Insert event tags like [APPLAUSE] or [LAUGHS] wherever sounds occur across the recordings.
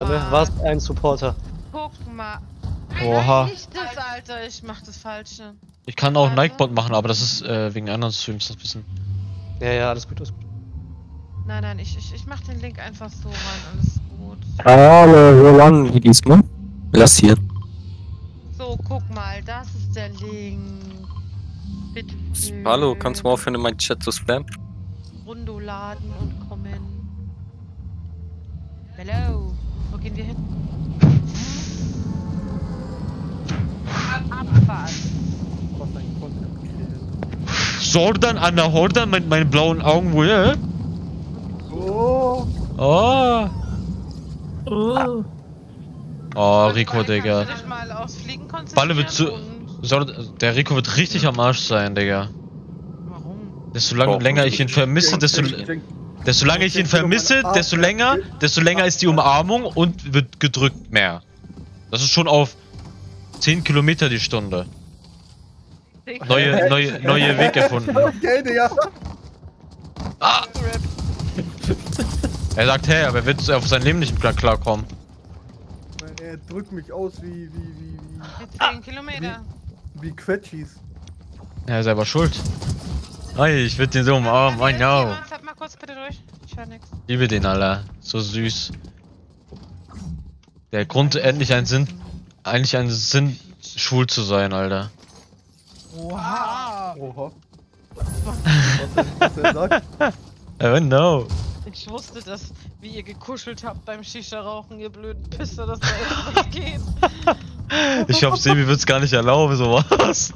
Ne? Was ein Supporter. Guck mal. Oha. Nicht das, Alter. Ich mach das Falsche. Ich kann auch Warte. Nightbot machen, aber das ist äh, wegen anderen Streams das bisschen. Ja, ja, alles gut, alles gut. Nein, nein, ich, ich, ich mach den Link einfach so rein. Alles gut. Hallo, so lang wie diesmal. Lass hier. So, guck mal. Das ist der Link. Bitte. Hallo, kannst du mal aufhören, in meinen Chat zu spammen? Rundo laden und kommen. Hello. Wo gehen wir hin? Abfahrt. Jordan an der Hordan mit meinen blauen Augen, woher? Oh! Oh. Oh, Rico, Kannst Digga. Balle wird zu. Der Rico wird richtig am Arsch sein, Digga. Warum? Desto lang, länger ich ihn vermisse, desto, Ich denk, desto länger ich ihn vermisse, desto länger, desto länger ist die Umarmung und wird gedrückt mehr. Das ist schon auf 10 Kilometer die Stunde. Neue, [LAUGHS] neue, neue Weg erfunden. Okay, Digga. Ah! Er sagt, hey, aber er wird auf sein Leben nicht klar- klarkommen. Er drückt mich aus wie, wie, wie, Mit 10 Kilometer. wie, wie Quetschis. Er ist selber schuld. Ey, ich würde den so umarmen, I know. Liebe den, Alter. So süß. Der Grund, endlich ein Sinn, eigentlich einen Sinn, schwul zu sein, Alter. Oha. Oha. Was er, was er sagt? I don't know. Ich wusste das, wie ihr gekuschelt habt beim Shisha-Rauchen, ihr blöden Pisser, dass da jetzt was geht. Ich glaub, Sebi wird's gar nicht erlauben, sowas.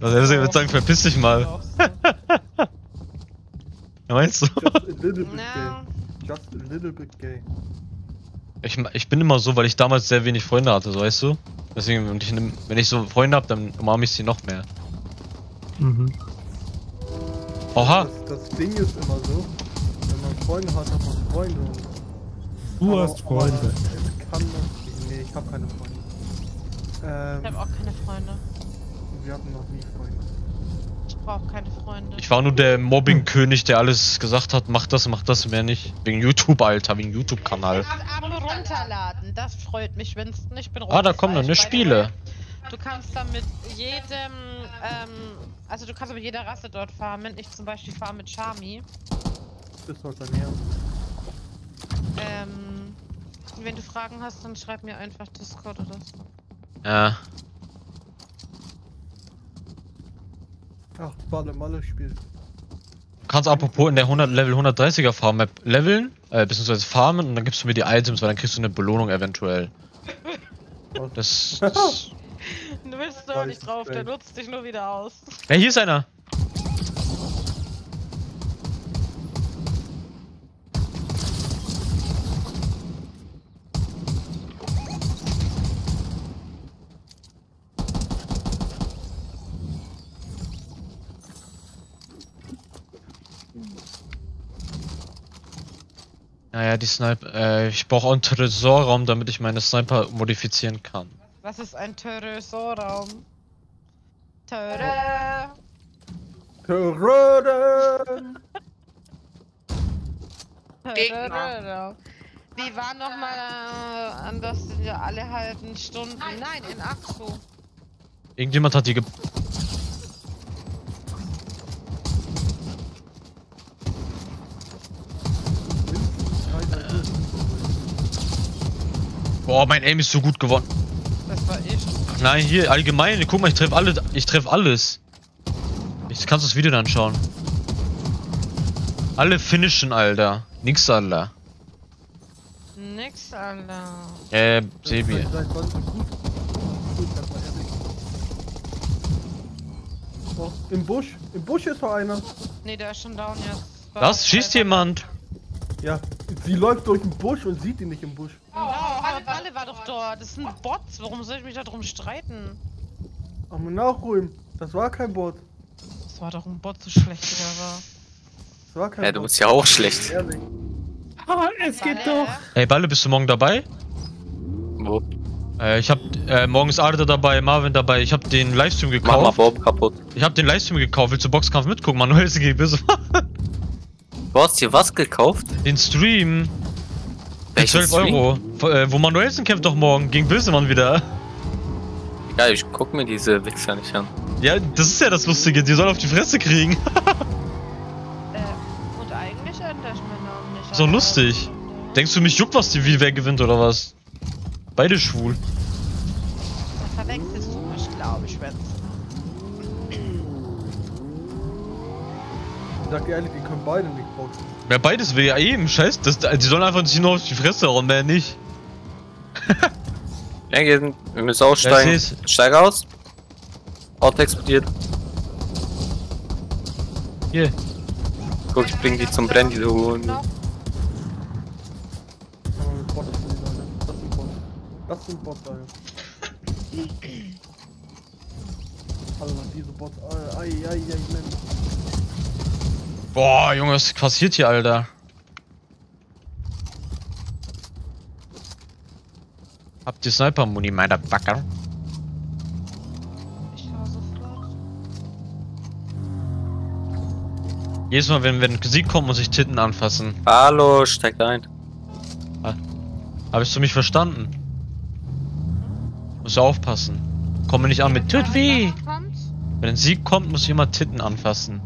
Also er wird sagen, verpiss dich mal. Meinst du? No. Just a little bit gay. Ich, ich bin immer so, weil ich damals sehr wenig Freunde hatte, so weißt du? Deswegen, wenn ich, wenn ich so Freunde hab, dann umarme ich sie noch mehr. Mhm. Oha! Das, das Ding ist immer so, wenn man Freunde hat, hat man Freunde. Und Du aber- hast Freunde. aber Es kann noch. Nee, ich habe keine Freunde. Ich Ähm, hab auch keine Freunde. wir hatten noch nie Freunde. Ich brauch keine Freunde. Ich war nur der Mobbing-König, der alles gesagt hat, mach das, mach das, mehr nicht. Wegen YouTube, Alter, wegen YouTube-Kanal. Abo runterladen, das freut mich, Winston. Ich bin Ah, da kommen dann ne Spiele. Du kannst dann mit jedem, ähm, also du kannst mit jeder Rasse dort farmen. Ich zum Beispiel fahre mit Charmy. Ist halt bei mir. Ähm, wenn du Fragen hast, dann schreib mir einfach Discord oder so. Ja. Ach, Balle Malle spielt. Du kannst apropos in der 100 Level 130er Farm Map leveln, äh, beziehungsweise farmen und dann gibst du mir die Items, weil dann kriegst du eine Belohnung eventuell. Das, [LAUGHS] das Du willst doch nicht drauf, der nutzt dich nur wieder aus. Ja, hier ist einer. Naja, die Sniper. Äh, ich brauche auch einen Tresorraum, damit ich meine Sniper modifizieren kann. Was ist ein Terrorraum? Terror. Terröden! Terror. Wie war nochmal äh, an das sind ja alle halben Stunden? Nein, in Axu. Irgendjemand hat die ge Boah, mein Aim ist so gut geworden. Das war ich. Nein, hier, allgemein, guck mal, ich treffe alle, ich treffe alles. Ich kannst das Video dann schauen. Alle finishen, Alter. Nix, Alter. Nix, Alter. Äh, Sebi. Ehrlich. Oh, Im Busch. Im Busch ist doch einer. Nee, der ist schon down jetzt. Was? Schießt jemand? Ja, sie läuft durch den Busch und sieht ihn nicht im Busch. Oh, aber Balle war doch dort. Das sind Bots. Warum soll ich mich da drum streiten? Aber nachholen. Das war kein Bot. Das war doch ein Bot, so schlecht wie der war. Das war kein Ja, du Bot. bist ja auch schlecht. Ehrlich. Ah, es geht Balle? doch. Ey, Balle, bist du morgen dabei? Wo? Äh, ich hab, äh, morgen ist Arda dabei, Marvin dabei. Ich hab den Livestream Mach mal gekauft. Bob kaputt. Ich hab den Livestream gekauft. Willst du Boxkampf mitgucken? Manuel ist gegen böse. Du hast dir was gekauft? Den Stream. Welchen 12 Euro. Wo, äh, wo Manuelsen kämpft doch morgen gegen Bösemann wieder. Ja, ich guck mir diese Wichser nicht an. Ja, das ist ja das Lustige, die sollen auf die Fresse kriegen. [LAUGHS] Äh, und eigentlich ändere ich mir noch nicht. So lustig. Denkst du, mich juckt, was die wie wer gewinnt oder was? Beide schwul. Da verwechselst du mich, glaube ich, wenn Ich sag dir ehrlich, die können beide nicht boxen. Ja, beides will ja eben, scheiß. Das, die sollen einfach nicht nur auf die Fresse hauen, mehr nicht. Ja, gehen, wir müssen aussteigen. Ja, ich seh's. Steig aus. Auto explodiert. Hier. Guck, ich bring die zum die du holen. Alter. Das sind Bots. Sind Alter. Alter, diese Bots. Ai, ai, ai, ai, Mensch. Boah, Junge, was passiert hier, Alter? Habt ihr Sniper-Muni, meiner Backer? Ich schaue sofort. Jedes Mal, wenn, wenn Sieg kommt, muss ich Titten anfassen. Hallo, steig ein. Habest du mich verstanden? Muss aufpassen. Komme nicht an mit. Kommt? Wenn ein Sieg kommt, muss ich immer Titten anfassen.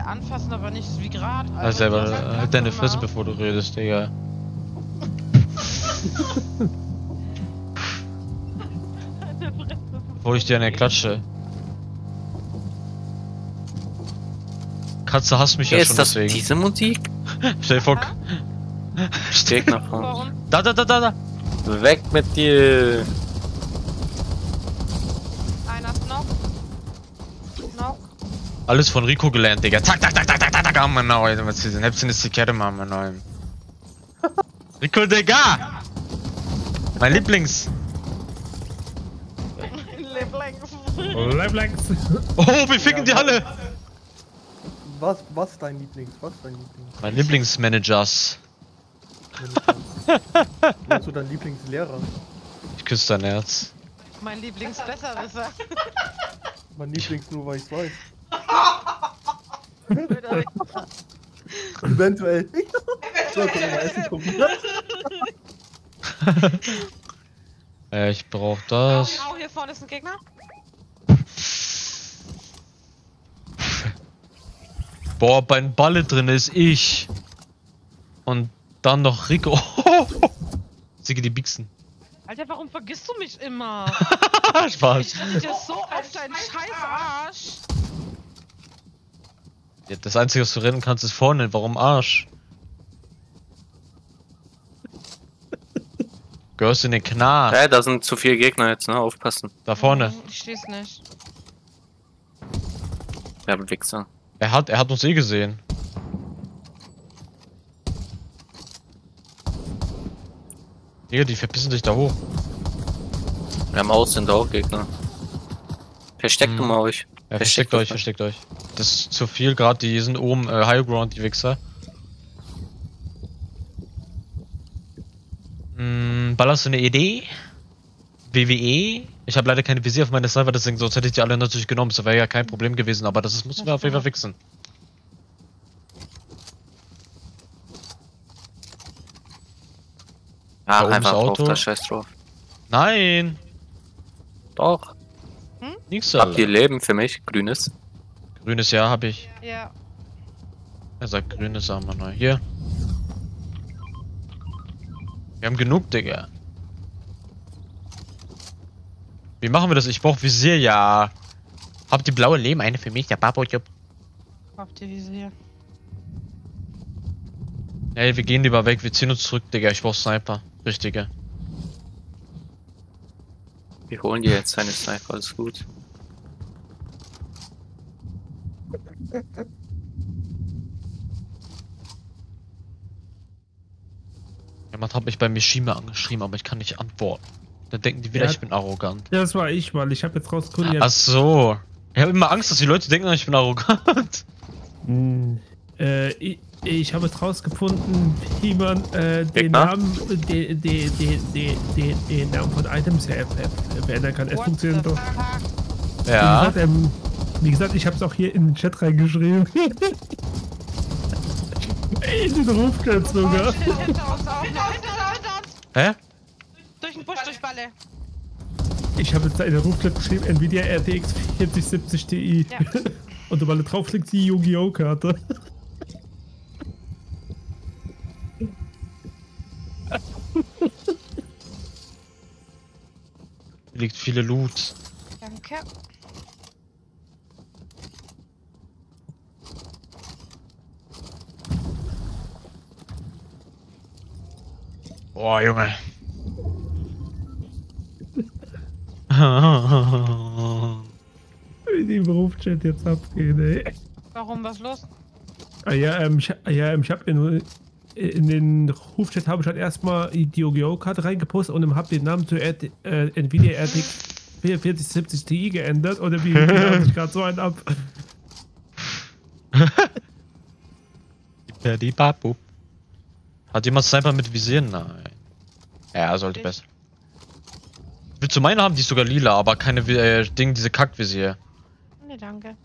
Ja, anfassen, aber nicht wie gerade. Also selber, halt deine Fresse, bevor du redest, Digga. [LAUGHS] Bevor ich dir eine klatsche. Katze hasst mich ja schon ist das deswegen. diese Musik? [LAUGHS] Stell vor. Steg nach vorne. Da, da, da, da, da. Weg mit dir. Einer ist noch. Noch. Alles von Rico gelernt, Digga. Tak, tak, tak, tak, tak, tak, Mann, Alter, was ist denn? Hebst du eine Zigarette, Mann, Mann. [LAUGHS] Rico, Digga! Mein Lieblings. Lieblings. Leblanks. Oh, wir ficken die alle! Was, was dein Lieblings? Was dein Lieblings? Mein Lieblingsmanagers. Meinst du dein Lieblingslehrer? Ich küsse dein Herz. Mein Lieblingsbesserwisser. [LAUGHS] Mein Lieblings nur, weil ich's weiß. [LAUGHS] Eventuell. [LAUGHS] so, können wir mal Essen gucken. [LAUGHS] Äh, ich brauch das. Au, hier vorne ist ein Gegner. Boah, bei den Balle drin ist ich. Und dann noch Rico. Sigi die Bixen. Alter, warum vergisst du mich immer? Spaß. Ich renn dir so auf deinen scheiß Arsch. Ja, das einzige, was du rennen kannst, ist vorne. Warum Arsch? Gehörst in den Knast. Ja, da sind zu viele Gegner jetzt, ne? Aufpassen. Da vorne. Ich steh's nicht. Ja, Wichser. Er hat, er hat uns eh gesehen. Digga, die verpissen sich da hoch. Wir haben Aus sind auch Gegner. Versteckt Hm. du mal euch. Ja, Versteckt versteckt euch, versteckt euch. Das ist zu viel, gerade die sind oben äh, High Ground, die Wichser. Hm, ballerst du eine Idee? WWE? Ich habe leider keine Visier auf meine Sniper, deswegen sonst hätte ich die alle natürlich genommen. Das wäre ja kein Problem gewesen, aber das ist, müssen wir auf jeden Fall fixen. Ja, oben ist einfach drauf, Auto. da scheiß drauf. Nein! Doch. Nix, Habt ihr. Leben für mich? Grünes? Grünes Jahr habe ich. Ja. Er sagt grünes, sagen wir neu. Hier. Wir haben genug, Digga. Wie machen wir das? Ich brauch Visier, ja. Habt ihr blaue Lehm? Eine für mich, der Babo Jupp. Auf die Visier. Ey, wir gehen lieber weg, wir ziehen uns zurück, Digga. Ich brauch Sniper. Richtige. Wir holen dir jetzt seine Sniper, alles gut. [LAUGHS] Jemand hat mich bei Mishima angeschrieben, aber ich kann nicht antworten. Dann denken die wieder, Ja. ich bin arrogant. Ja, das war ich, weil ich habe jetzt rausgefunden, Ach so. Ich habe immer Angst, dass die Leute denken, ich bin arrogant. [LAUGHS] Hm, äh, ich, ich habe jetzt rausgefunden, wie man äh, den Gegner? Namen, den, den, den, den, den, den Namen von Items her ver- verändern kann. Es funktioniert doch. Ja. gesagt, ähm, wie gesagt, ich habe es auch hier in den Chat reingeschrieben. In den Rufchat Oh, sogar. uns. Hä? Durch den Busch, durch Balle. Ich habe jetzt da in der Rufchat geschrieben, Nvidia RTX 4070 Ti. Ja. [LAUGHS] Und weil da drauf liegt die Yu-Gi-Oh! Karte. Hier [LAUGHS] liegt viele Loot. Danke. Boah, Junge. Wie die im Rufchat jetzt abgehen, ey. Warum, was los? Ah ja, ähm, ich, ah ja, ähm, ich habe in, in den Rufchat habe ich halt erstmal die Yu-Gi-Oh! Karte reingepostet und habe den Namen zu RT, äh, Nvidia RTX 4070 Ti geändert oder wie, [LAUGHS] hört sich gerade so einen ab? [LAUGHS] Hat jemand Sniper mit Visier? Nein. Ja, sollte besser. Willst du meine haben? Die ist sogar lila, aber keine äh, Ding, diese Kackvisier. Nee, danke.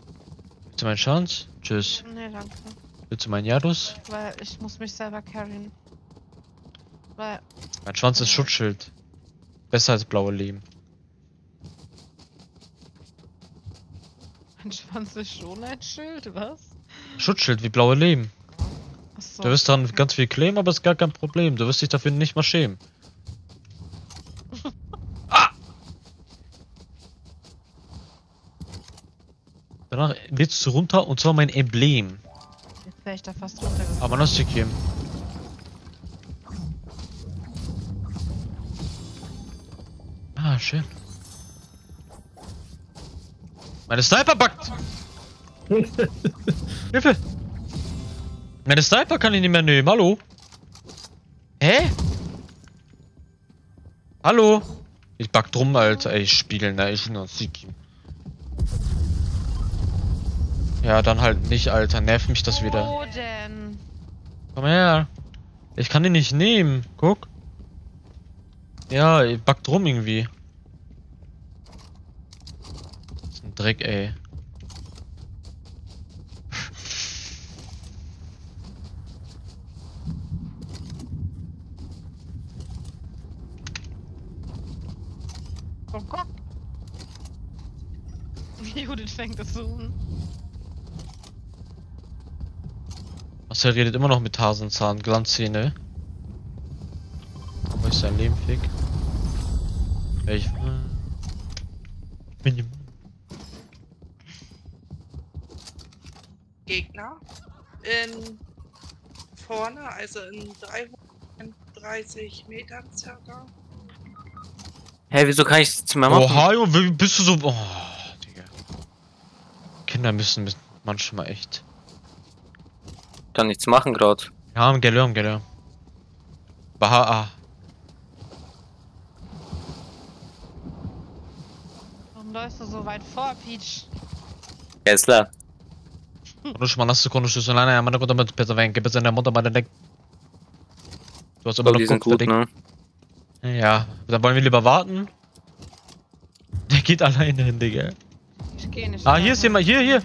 Willst du meinen Chance? Tschüss. Nee, danke. Willst du meinen Jadus? Weil ich muss mich selber carryen. Weil, Mein Schwanz ist Schutzschild. Besser als blaue Lehm. mein Schwanz ist schon ein Schild, was? Schutzschild wie blaue Lehm. Achso. Du wirst dran ganz viel claimen, aber ist gar kein Problem. Du wirst dich dafür nicht mal schämen. Danach lädst du runter und zwar mein Emblem. Jetzt wäre ich da fast runtergekommen. Aber noch Kim. Ah, schön. Meine Sniper backt! [LAUGHS] Hilfe! Meine Sniper kann ich nicht mehr nehmen, hallo? Hä? Hallo? Ich back drum, Alter. Ich spiegel, ne? Ich nur Sieg. Ja, dann halt nicht, Alter. Nervt mich das wieder. Wo denn? Komm her. Ich kann den nicht nehmen. Guck. Ja, ich back drum irgendwie. Das ist ein Dreck, ey. Oh. Judith fängt das so an. Marcel redet immer noch mit Tasenzahn, Glanzzähne. Wo ist sein Leben, Fick? Ich. Minim. Gegner in vorne, also in 330 Metern circa. Hä, wieso kann ich mehr machen? Oha, wie bist du so. Oh, Digga. Kinder müssen müssen manchmal echt. Kann nichts machen gerade. Ja, am Geller, am Geller. Baha, ah. Warum läufst du so weit vor, Peach? Kessler. Konuş bana nasıl konuşuyorsun lan? Amına kodumun pezevenk. Gibi seine Mutter meine Deck. Du hast immer noch Kopf gut, ne? Ja, dann wollen wir lieber warten. Der geht alleine hin, Digga. Ich geh nicht. Ah, hier ist jemand, hier, hier.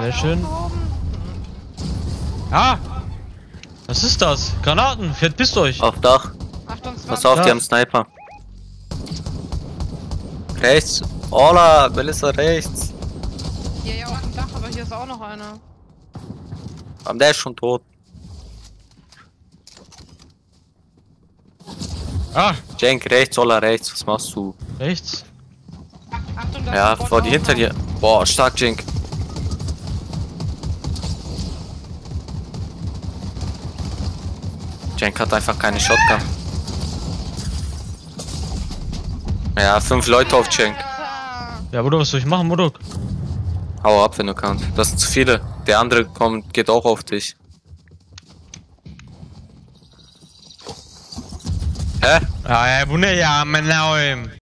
Sehr schön. Ah! Was ist das? Granaten, verpisst euch! Auf Dach. 28. Pass auf, Ja. die haben Sniper. Rechts. Ola, Melissa rechts. Hier ja auf dem Dach, aber hier ist auch noch einer. Aber der ist schon tot. Ah! Jenk rechts, Ola rechts. Was machst du? Rechts? Achtung, da Ja, vor die hinter dir. Boah, stark, Jenk. Jenk hat einfach keine Shotgun. Ja, fünf Leute auf. Alter. Ja, Bruder, was soll ich machen, Bruder? Hau ab, wenn du kannst. Das sind zu viele. Der andere kommt, geht auch auf dich. Hä? Ah, ja, Bruder, ja, mein Name.